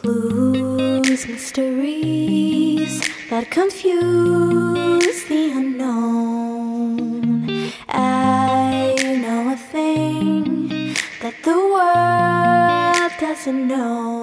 Clues, mysteries that confuse the unknown. I know a thing that the world doesn't know.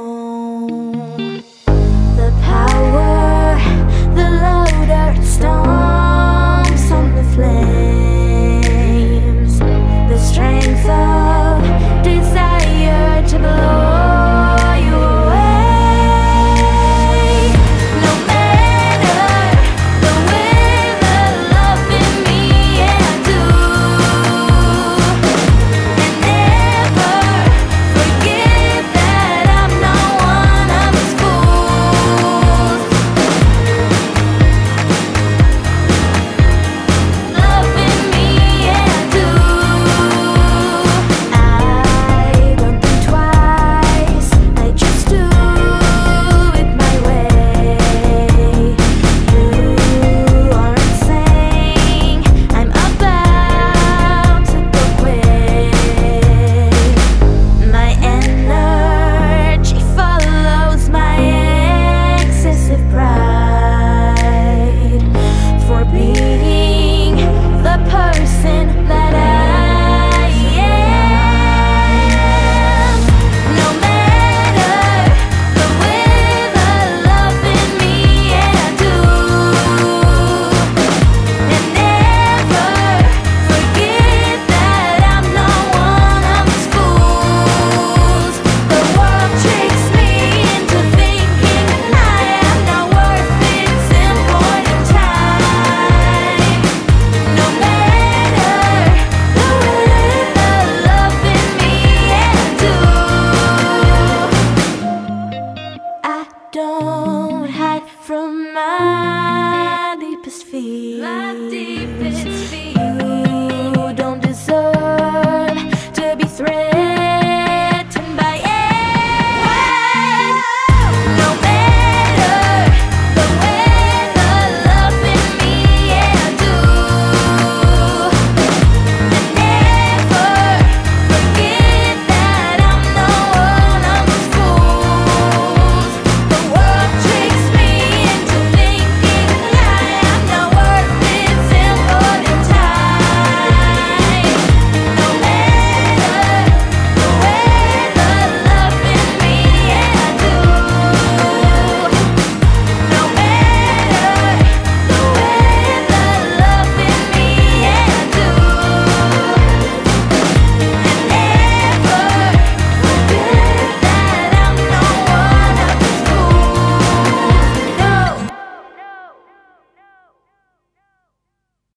Don't.